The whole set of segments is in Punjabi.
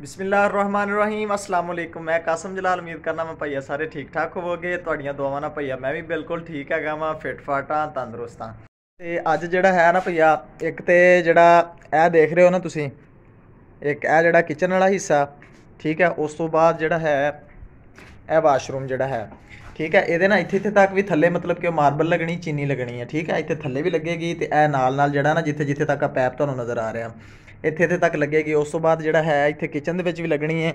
ਬਿਸਮਿਲ੍ਲਾਹਿਰਰਹਿਮਾਨਿਰਰਹੀਮ ਅਸਲਾਮ ਅਲੈਕੁਮ ਮੈਂ ਕਾਸਮ ਜਲਾਲ, ਉਮੀਦ ਕਰਨਾ ਮੈਂ ਭਈਆ ਸਾਰੇ ਠੀਕ ਠਾਕ ਹੋਵੋਗੇ। ਤੁਹਾਡੀਆਂ ਦੁਆਵਾਂ ਨਾਲ ਭਈਆ ਮੈਂ ਵੀ ਬਿਲਕੁਲ ਠੀਕ ਹੈਗਾ ਵਾਂ, ਫਿਟ ਫਾਟ ਹਾਂ ਤੰਦਰੁਸਤ ਹਾਂ ਤੇ ਅੱਜ ਜਿਹੜਾ ਹੈ ਨਾ ਭਈਆ, ਇੱਕ ਤੇ ਜਿਹੜਾ ਇਹ ਦੇਖ ਰਹੇ ਹੋ ਨਾ ਤੁਸੀਂ, ਇੱਕ ਇਹ ਜਿਹੜਾ ਕਿਚਨ ਵਾਲਾ ਹਿੱਸਾ, ਠੀਕ ਹੈ, ਉਸ ਤੋਂ ਬਾਅਦ ਜਿਹੜਾ ਹੈ, ਇਹ ਵਾਸ਼ਰੂਮ ਜਿਹੜਾ ਹੈ, ਠੀਕ ਹੈ, ਇਹਦੇ ਨਾਲ ਇੱਥੇ ਇੱਥੇ ਤੱਕ ਵੀ ਥੱਲੇ ਮਤਲਬ ਕਿ ਉਹ ਮਾਰਬਲ ਲੱਗਣੀ, ਚੀਨੀ ਲੱਗਣੀ ਹੈ, ਠੀਕ ਹੈ, ਇੱਥੇ ਥੱਲੇ ਵੀ ਲੱਗੇਗੀ ਤੇ ਇਹ ਨਾਲ ਨਾਲ ਜਿਹੜਾ ਨਾ ਜਿੱਥੇ ਜਿੱਥੇ ਤੱਕ ਆ ਪੈਪ ਤੁਹਾਨੂੰ ਨਜ਼ਰ ਆ ਰਿਹਾ। ਇੱਥੇ ਇੱਥੇ ਤੱਕ ਲੱਗੇਗੀ। ਉਸ ਤੋਂ ਬਾਅਦ ਜਿਹੜਾ ਹੈ, ਇੱਥੇ ਕਿਚਨ ਦੇ ਵਿੱਚ ਵੀ ਲੱਗਣੀ ਹੈ।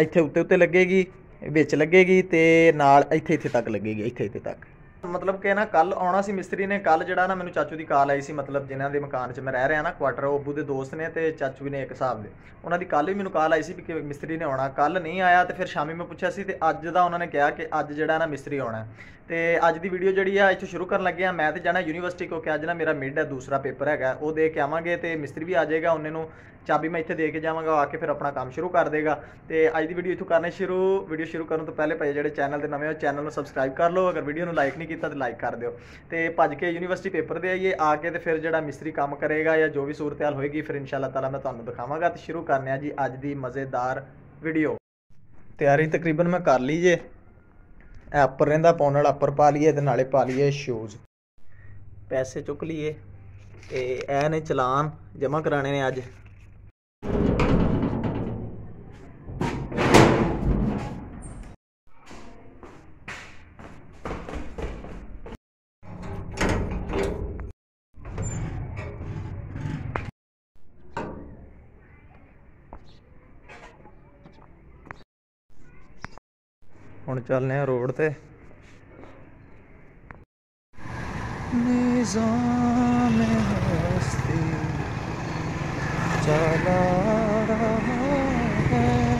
ਇੱਥੇ ਉੱਤੇ ਉੱਤੇ ਲੱਗੇਗੀ, ਵਿੱਚ ਲੱਗੇਗੀ ਤੇ ਨਾਲ ਇੱਥੇ ਇੱਥੇ ਤੱਕ ਲੱਗੇਗੀ, ਇੱਥੇ ਇੱਥੇ ਤੱਕ। ਮਤਲਬ ਕਿ ਨਾ ਕੱਲ ਆਉਣਾ ਸੀ ਮਿਸਤਰੀ ਨੇ ਕੱਲ ਜਿਹੜਾ ਨਾ ਮੈਨੂੰ ਚਾਚੂ ਦੀ ਕਾਲ ਆਈ ਸੀ, ਮਤਲਬ ਜਿਨ੍ਹਾਂ ਦੇ ਮਕਾਨ 'ਚ ਮੈਂ ਰਹਿ ਰਿਹਾ ਨਾ, ਕੁਆਟਰ, ਉਹ ਅੱਬੂ ਦੇ ਦੋਸਤ ਨੇ ਤੇ ਚਾਚੂ ਵੀ ਨੇ ਇੱਕ ਹਿਸਾਬ ਦੇ। ਉਹਨਾਂ ਦੀ ਕੱਲ ਵੀ ਮੈਨੂੰ ਕਾਲ ਆਈ ਸੀ ਵੀ ਕਿ ਮਿਸਤਰੀ ਨੇ ਆਉਣਾ। ਕੱਲ ਨਹੀਂ ਆਇਆ ਤੇ ਫਿਰ ਸ਼ਾਮੀ ਮੈਂ ਪੁੱਛਿਆ ਸੀ ਤੇ ਅੱਜ ਦਾ ਉਹਨਾਂ ਨੇ ਕਿਹਾ ਕਿ ਅੱਜ ਜਿਹੜਾ ਨਾ ਮਿਸਤਰੀ ਆਉਣਾ ਹੈ। ਤੇ ਅੱਜ ਦੀ ਵੀਡੀਓ ਜਿਹੜੀ ਆ, ਇੱਥੋਂ ਸ਼ੁਰੂ ਕਰਨ ਲੱਗੇ ਆ। ਮੈਂ ਤੇ ਜਾਣਾ ਯੂਨੀਵਰਸਿਟੀ ਕਿਉਂਕਿ ਅੱਜ ਨਾ ਮੇਰਾ ਮਿਡ ਹੈ, ਦੂਸਰਾ ਪੇਪਰ ਹੈਗਾ। ਉਹ ਦੇ ਕੇ ਆਵਾਂਗੇ ਤੇ ਮਿਸਤਰੀ ਵੀ ਆ ਜਾਏਗਾ। ਉਹਨੇ ਨੂੰ ਚਾਬੀ ਮੈਂ ਇੱਥੇ ਦੇ ਕੇ ਜਾਵਾਂਗਾ ਆ ਕੇ ਫਿਰ ਆਪਣਾ ਕੰਮ ਸ਼ੁਰੂ ਕਰ ਦੇਗਾ। ਤੇ ਅੱਜ ਦੀ ਵੀਡੀਓ ਇੱਥੋਂ ਕਰਨੇ ਸ਼ੁਰੂ। ਵੀਡੀਓ ਸ਼ੁਰੂ ਕਰਨ ਤੋਂ ਪਹਿਲੇ ਭਾਈ ਜਿਹੜੇ ਚੈਨਲ ਤੇ ਨਵੇਂ ਹੋ, ਚੈਨਲ ਨੂੰ ਸਬਸਕ੍ਰਾਈਬ ਕਰ ਲਓ। ਅਗਰ ਵੀਡੀਓ ਨੂੰ ਲਾਈਕ ਨਹੀਂ ਕੀਤਾ ਤੇ ਲਾਈਕ ਕਰ ਦਿਓ। ਤੇ ਭੱਜ ਕੇ ਯੂਨੀਵਰਸਿਟੀ ਪੇਪਰ ਦੇ ਆਈਏ, ਆ ਕੇ ਤੇ ਫਿਰ ਜਿਹੜਾ ਮਿਸਤਰੀ ਕੰਮ ਕਰੇਗਾ ਜਾਂ ਜੋ ਵੀ ਸੂਰਤਹਾਲ ਹੋਏਗੀ, ਫਿਰ ਇਨਸ਼ਾਅੱਲਾ ਤਾਲਾ ਮੈਂ ਤੁਹਾਨੂੰ ਦਿਖਾਵਾਂਗਾ ਤੇ ਸ਼ੁਰੂ ਕਰਨੇ ਆ ਜੀ ਅੱਜ ਦੀ ਮਜ਼ੇਦਾਰ ਵੀਡੀਓ ਤਿਆਰੀ ਤਕਰੀਬਨ ਮੈਂ ਕਰ ਲਈ ਜੇ। ਇਹ ਉੱਪਰ ਰਹਿੰਦਾ, ਪਾਉਣ ਵਾਲਾ ਉੱਪਰ ਪਾ ਲਈਏ ਤੇ ਨਾਲੇ ਪਾ ਲਈਏ ਸ਼ੂਜ਼ ਪੈਸੇ ਚੁੱਕ ਲਈਏ। ਤੇ ਇਹ ਨੇ ਚਲਾਨ ਜਮ੍ਹਾਂ ਕਰਾਣੇ ਨੇ ਅੱਜ। ਹੁਣ ਚੱਲਨੇ ਆ ਰੋਡ ਤੇ ਨਿਜ਼ਾਮ ਹਸਤੀ ਚਲਾ ਰਹਾ ਹੈ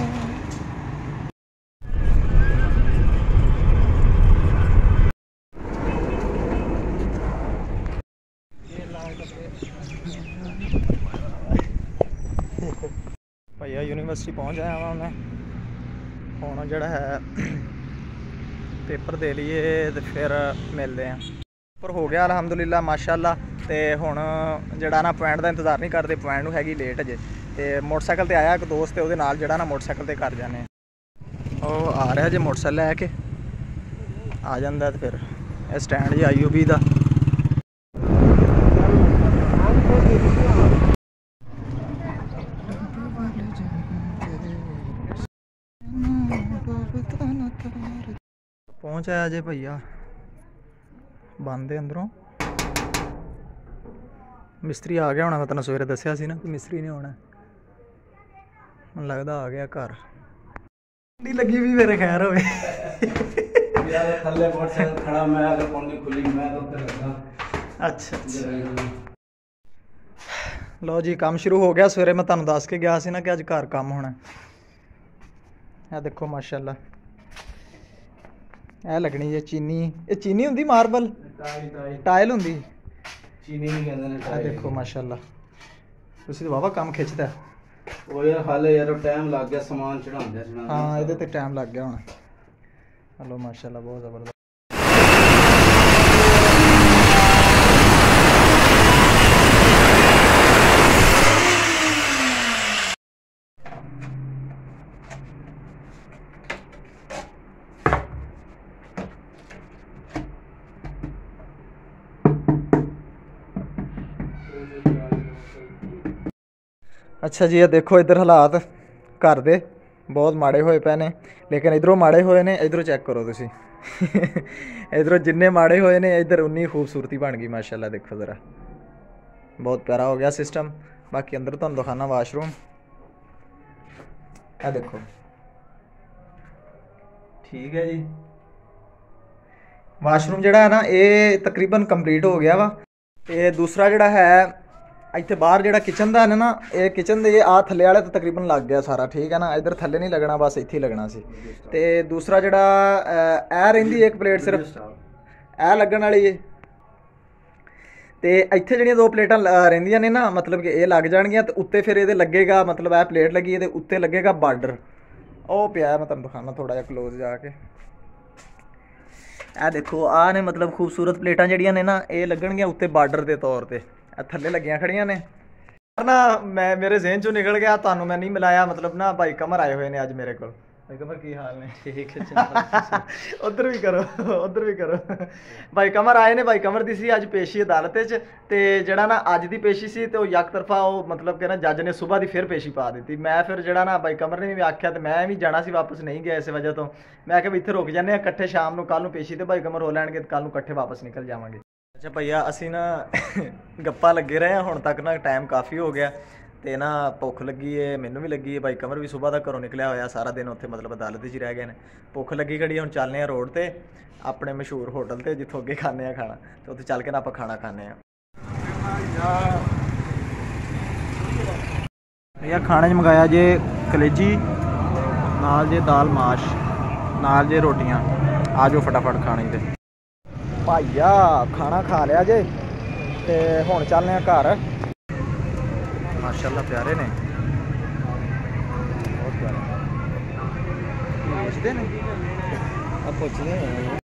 ਭਈਆ ਯੂਨੀਵਰਸਿਟੀ ਪਹੁੰਚ ਆਇਆ ਵਾਂ ਮੈਂ ਹੁਣ ਜਿਹੜਾ ਹੈ, ਪੇਪਰ ਦੇ ਲਈਏ ਤੇ ਫਿਰ ਮਿਲਦੇ ਆਂ ਪਰ ਹੋ ਗਿਆ ਅਲਹਮਦੁਲਿਲਾ, ਮਾਸ਼ਾਅੱਲਾ, ਤੇ ਹੁਣ ਜਿਹੜਾ ਨਾ ਪੁਆਇੰਟ ਦਾ ਇੰਤਜ਼ਾਰ ਨਹੀਂ ਕਰਦੇ, ਪੁਆਇੰਟ ਨੂੰ ਹੈਗੀ ਲੇਟ ਅਜੇ ਤੇ ਮੋਟਰਸਾਈਕਲ ਤੇ ਆਇਆ ਇੱਕ ਦੋਸਤ ਤੇ, ਉਹਦੇ ਨਾਲ ਜਿਹੜਾ ਨਾ ਮੋਟਰਸਾਈਕਲ ਤੇ ਕਰ ਜਾਣੇ ਉਹ ਆ ਰਿਹਾ ਜੇ ਮੋਟਰਸਾਈਕਲ ਲੈ ਕੇ। ਆ ਜਾਂਦਾ ਤੇ ਫਿਰ, ਇਹ ਸਟੈਂਡ ਜੀ ਆਈਓਬੀ ਦਾ। ਪਹੁੰਚ ਆਇਆ ਜੇ ਭਈਆ। ਬੰਦ ਅੰਦਰੋਂ। ਮਿਸਤਰੀ ਆ ਗਿਆ ਹੋਣਾ ਮੈਂ ਤੈਨੂੰ ਸਵੇਰੇ ਦੱਸਿਆ ਸੀ ਨਾ ਕਿ ਮਿਸਤਰੀ ਨੇ ਆਉਣਾ ਮੈਨੂੰ ਲੱਗਦਾ ਆ ਗਿਆ ਘਰ। ਨਹੀਂ ਲੱਗੀ ਵੀ ਮੇਰੇ ਖੈਰ ਹੋਵੇ। ਯਾਰ ਥੱਲੇ ਮੋਟਰਸਾਈਕਲ ਖੜਾ ਮੈਂ ਅਗਰ ਪੌਂਡੀ ਖੁੱਲੀ ਮੈਂ ਤਾਂ ਉੱਤੇ ਲੱਗਾ ਅੱਛਾ ਅੱਛਾ। ਲਓ ਜੀ ਕੰਮ ਸ਼ੁਰੂ ਹੋ ਗਿਆ। ਸਵੇਰੇ ਮੈਂ ਤੁਹਾਨੂੰ ਦੱਸ ਕੇ ਗਿਆ ਸੀ ਨਾ ਕਿ ਅੱਜ ਘਰ ਕੰਮ ਹੋਣਾ। ਇਹ ਦੇਖੋ ਮਾਸ਼ਾਅੱਲਾ। ਇਹ ਲੱਗਣੀ ਜੇ ਚੀਨੀ। ਇਹ ਚੀਨੀ ਹੁੰਦੀ ਮਾਰਬਲ? ਟਾਇਲ ਹੁੰਦੀ? ਚੀਨੀ ਨਹੀਂ ਕਹਿੰਦੇ ਨੇ ਇਹ ਦੇਖੋ ਮਾਸ਼ਾਅੱਲਾ। ਤੁਸੀਂ ਤਾਂ ਵਾਵਾ ਕੰਮ ਖਿੱਚਦਾ। ਉਹ ਯਾਰ ਹਾਲੇ ਯਾਰ ਟਾਈਮ ਲੱਗ ਗਿਆ ਸਮਾਨ ਚੜਾਉਂਦੇ ਚੜਾਉਂਦੇ ਹਾਂ ਇਹਦੇ ਤੇ ਟਾਈਮ ਲੱਗ ਗਿਆ ਹੁਣ। ਹਲੋ ਮਾਸ਼ਾਅੱਲਾ ਬਹੁਤ ਜ਼ਬਰਦਸਤ। ਅੱਛਾ ਜੀ, ਇਹ ਦੇਖੋ ਇੱਧਰ ਹਾਲਾਤ ਘਰ ਦੇ, ਬਹੁਤ ਮਾੜੇ ਹੋਏ ਪਏ ਨੇ, ਲੇਕਿਨ ਇਧਰੋਂ ਮਾੜੇ ਹੋਏ ਨੇ, ਇਧਰੋਂ ਚੈੱਕ ਕਰੋ ਤੁਸੀਂ। ਇਧਰੋਂ ਜਿੰਨੇ ਮਾੜੇ ਹੋਏ ਨੇ, ਇਧਰ ਉਨੀ ਖੂਬਸੂਰਤੀ ਬਣ ਗਈ, ਮਾਸ਼ਾਅੱਲਾ, ਦੇਖੋ ਜ਼ਰਾ। ਬਹੁਤ ਪਿਆਰਾ ਹੋ ਗਿਆ ਸਿਸਟਮ ਬਾਕੀ ਅੰਦਰ ਤੁਹਾਨੂੰ ਦਿਖਾਣਾ ਵਾਸ਼ਰੂਮ ਆ ਦੇਖੋ। ਠੀਕ ਹੈ ਜੀ। ਵਾਸ਼ਰੂਮ ਜਿਹੜਾ ਹੈ ਨਾ, ਇਹ ਤਕਰੀਬਨ ਕੰਪਲੀਟ ਹੋ ਗਿਆ ਵਾ। ਤੇ ਦੂਸਰਾ ਜਿਹੜਾ ਹੈ ਇੱਥੇ ਬਾਹਰ ਜਿਹੜਾ ਕਿਚਨ ਦਾ ਹੈ ਨਾ ਇਹ ਕਿਚਨ ਦੇ ਆ ਥੱਲੇ ਵਾਲੇ ਤਾਂ ਤਕਰੀਬਨ ਲੱਗ ਗਿਆ ਸਾਰਾ ਠੀਕ ਹੈ ਨਾ? ਇਧਰ ਥੱਲੇ ਨਹੀਂ ਲੱਗਣਾ ਬਸ ਇੱਥੇ ਹੀ ਲੱਗਣਾ ਸੀ। ਤੇ ਦੂਸਰਾ ਜਿਹੜਾ ਇਹ ਰਹਿੰਦੀ ਇੱਕ ਪਲੇਟ ਸਿਰਫ। ਇਹ ਲੱਗਣ ਵਾਲੀ ਏ। ਤੇ ਇੱਥੇ ਜਿਹੜੀਆਂ ਦੋ ਪਲੇਟਾਂ ਰਹਿੰਦੀਆਂ ਨੇ ਨਾ ਮਤਲਬ ਕਿ ਇਹ ਲੱਗ ਜਾਣਗੀਆਂ ਤੇ ਉੱਤੇ ਫਿਰ ਇਹਦੇ ਲੱਗੇਗਾ ਮਤਲਬ ਇਹ ਪਲੇਟ ਲੱਗੀ ਇਹਦੇ ਉੱਤੇ ਲੱਗੇਗਾ ਬਾਰਡਰ ਉਹ ਪਿਆ ਮੈਂ ਤੁਹਾਨੂੰ ਦਿਖਾਣਾ ਥੋੜਾ ਜਿਹਾ ক্লোਜ਼ ਜਾ ਕੇ। ਇਹ ਦੇਖੋ ਆ ਨੇ ਮਤਲਬ ਖੂਬਸੂਰਤ ਪਲੇਟਾਂ ਜਿਹੜੀਆਂ ਨੇ ਨਾ ਇਹ ਲੱਗਣਗੀਆਂ ਉੱਤੇ ਬਾਰਡਰ ਦੇ ਤੌਰ ਤੇ। ਥੱਲੇ ਲੱਗੀਆਂ ਖੜੀਆਂ ਨੇ। ਨਾ ਮੈਂ ਮੇਰੇ ਜ਼ਿਹਨ ਚੋਂ ਨਿਕਲ ਗਿਆ ਤੁਹਾਨੂੰ ਮੈਂ ਨਹੀਂ ਮਿਲਾਇਆ ਮਤਲਬ ਨਾ ਭਾਈ ਕਮਰ ਆਏ ਹੋਏ ਨੇ ਅੱਜ ਮੇਰੇ ਕੋਲ। ਭਾਈ ਕਮਰ ਕੀ ਹਾਲ ਨੇ? ਠੀਕ ਹੈ ਚੰਗਾ ਉਧਰ ਵੀ ਕਰੋ ਉਧਰ ਵੀ ਕਰੋ। ਭਾਈ ਕਮਰ ਆਏ ਨੇ ਭਾਈ ਕਮਰ ਦੀ ਸੀ ਅੱਜ ਪੇਸ਼ੀ ਅਦਾਲਤ 'ਚ ਤੇ ਜਿਹੜਾ ਨਾ ਅੱਜ ਦੀ ਪੇਸ਼ੀ ਸੀ ਤੇ ਉਹ ਯਕ ਤਰਫਾ ਉਹ ਮਤਲਬ ਕਿ ਨਾ ਜੱਜ ਨੇ ਸਵੇਰ ਦੀ ਫਿਰ ਪੇਸ਼ੀ ਪਾ ਦਿੱਤੀ। ਮੈਂ ਫਿਰ ਜਿਹੜਾ ਨਾ ਭਾਈ ਕਮਰ ਨੇ ਵੀ ਆਖਿਆ ਤੇ ਮੈਂ ਵੀ ਜਾਣਾ ਸੀ ਵਾਪਸ ਨਹੀਂ ਗਿਆ ਇਸੇ ਵਜ੍ਹਾ ਤੋਂ। ਮੈਂ ਕਿਹਾ ਵੀ ਇੱਥੇ ਰੁਕ ਜਾਂਦੇ ਆ ਇਕੱਠੇ ਸ਼ਾਮ ਨੂੰ ਕੱਲ ਨੂੰ ਪੇਸ਼ੀ ਤੇ ਭਾਈ ਕਮਰ ਹੋ ਲੈਣਗੇ ਤੇ ਕੱਲ ਨੂੰ ਇਕੱਠੇ ਵਾਪਸ ਨਿਕਲ ਜਾਵਾਂਗੇ। ਅੱਛਾ ਭਈਆ, ਅਸੀਂ ਨਾ ਗੱਪਾਂ ਲੱਗੇ ਰਹੇ ਹਾਂ, ਹੁਣ ਤੱਕ ਨਾ ਟਾਈਮ ਕਾਫੀ ਹੋ ਗਿਆ ਤੇ ਨਾ ਭੁੱਖ ਲੱਗੀ ਏ, ਮੈਨੂੰ ਵੀ ਲੱਗੀ ਏ, ਭਾਈ ਕਮਰ ਵੀ ਸਵੇਰ ਦਾ ਘਰੋਂ ਨਿਕਲਿਆ ਹੋਇਆ, ਸਾਰਾ ਦਿਨ ਉੱਥੇ ਮਤਲਬ ਅਦਾਲਤ 'ਚ ਹੀ ਰਹਿ ਗਏ ਨੇ। ਭੁੱਖ ਲੱਗੀ ਘੜੀ, ਹੁਣ ਚੱਲਨੇ ਆ ਰੋਡ ਤੇ, ਆਪਣੇ ਮਸ਼ਹੂਰ ਹੋਟਲ ਤੇ, ਜਿੱਥੋਂ ਅੱਗੇ ਖਾਣੇ ਆ ਖਾਣਾ, ਤੇ ਉੱਥੇ ਚੱਲ ਕੇ ਨਾ ਆਪਾਂ ਖਾਣਾ ਖਾਣੇ ਆ ਭਈਆ, ਖਾਣੇ 'ਚ ਮੰਗਾਇਆ ਜੇ ਕਲੇਜੀ, ਨਾਲ ਜੇ ਦਾਲ ਮਾਸ਼, ਨਾਲ ਜੇ ਰੋਟੀਆਂ, ਆ ਜਾਓ ਫਟਾਫਟ ਖਾਣੇ ਤੇ। ਭਾਈਆ ਖਾਣਾ ਖਾ ਲਿਆ ਜੇ। ਤੇ ਹੁਣ ਚੱਲਨੇ ਆ ਘਰ। ਮਾਸ਼ਾਅੱਲਾ ਪਿਆਰੇ ਨੇ। ਬਹੁਤ ਪਿਆਰੇ। ਪੁੱਛਦੇ ਨੇ? ਆ ਪੁੱਛਦੇ ਨੇ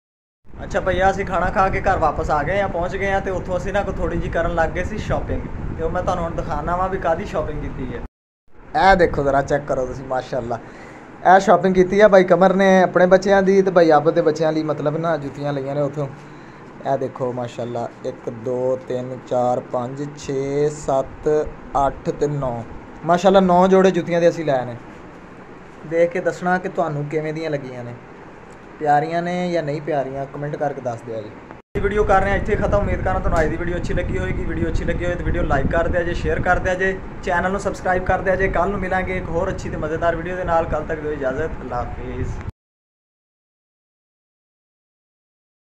ਅੱਛਾ ਭਈਆ ਅਸੀਂ ਖਾਣਾ ਖਾ ਕੇ ਘਰ ਵਾਪਸ ਆ ਗਏ ਆ ਪਹੁੰਚ ਗਏ ਆ ਤੇ ਉੱਥੋਂ ਅਸੀਂ ਨਾ ਕੋ ਥੋੜੀ ਜੀ ਕਰਨ ਲੱਗ ਗਏ ਸੀ ਸ਼ਾਪਿੰਗ ਤੇ ਉਹ ਮੈਂ ਤੁਹਾਨੂੰ ਹੁਣ ਦਿਖਾਣਾ ਵਾ ਵੀ ਕਾਦੀ ਸ਼ਾਪਿੰਗ ਕੀਤੀ ਹੈ। ਇਹ ਦੇਖੋ ਜ਼ਰਾ ਚੈੱਕ ਕਰੋ ਤੁਸੀਂ ਮਾਸ਼ਾਅੱਲਾ। ਇਹ ਸ਼ਾਪਿੰਗ ਕੀਤੀ ਆ ਬਾਈ ਕਮਰ ਨੇ ਆਪਣੇ ਬੱਚਿਆਂ ਦੀ ਤੇ ਬਾਈ ਅੱਬ ਦੇ ਬੱਚਿਆਂ ਲਈ ਮਤਲਬ ਨਾ ਜੁੱਤੀਆਂ ਲਈਆਂ ਨੇ ਉੱਥੋਂ। ਇਹ ਦੇਖੋ, ਮਾਸ਼ਾਅੱਲਾ 1 2 3 4 5 6 7 8 ਤੇ 9 ਮਾਸ਼ਾਅੱਲਾ 9 ਜੋੜੇ ਜੁੱਤੀਆਂ ਦੇ ਅਸੀਂ ਲੈ ਨੇ। ਦੇਖ ਕੇ ਦੱਸਣਾ ਕਿ ਤੁਹਾਨੂੰ ਕਿਵੇਂ ਦੀਆਂ ਲੱਗੀਆਂ ਨੇ। ਪਿਆਰੀਆਂ ਨੇ ਜਾਂ ਨਹੀਂ ਪਿਆਰੀਆਂ ਕਮੈਂਟ ਕਰਕੇ ਦੱਸ ਦਿਓ ਜੀ। ਇਹ ਵੀਡੀਓ ਕਰ ਰਹੇ ਹਾਂ, ਇੱਥੇ ਖਤਮ। ਉਮੀਦ ਕਰਾਂ ਤੁਹਾਨੂੰ ਅੱਜ ਦੀ ਵੀਡੀਓ ਅੱਛੀ ਲੱਗੀ ਹੋਵੇਗੀ। ਵੀਡੀਓ ਅੱਛੀ ਲੱਗੀ ਹੋਵੇ ਤਾਂ ਵੀਡੀਓ ਲਾਈਕ ਕਰ ਦਿਆ ਜੇ ਸ਼ੇਅਰ ਕਰ ਦਿਆ ਜੇ। ਚੈਨਲ ਨੂੰ ਸਬਸਕ੍ਰਾਈਬ ਕਰ ਦਿਆ ਜੇ। ਕੱਲ ਨੂੰ ਮਿਲਾਂਗੇ ਇੱਕ ਹੋਰ ਅੱਛੀ ਤੇ ਮਜ਼ੇਦਾਰ ਵੀਡੀਓ ਦੇ ਨਾਲ। ਕੱਲ ਤੱਕ ਦਿਓ ਇਜਾਜ਼ਤ। ਅੱਲਾ ਹਾਫਿਜ਼।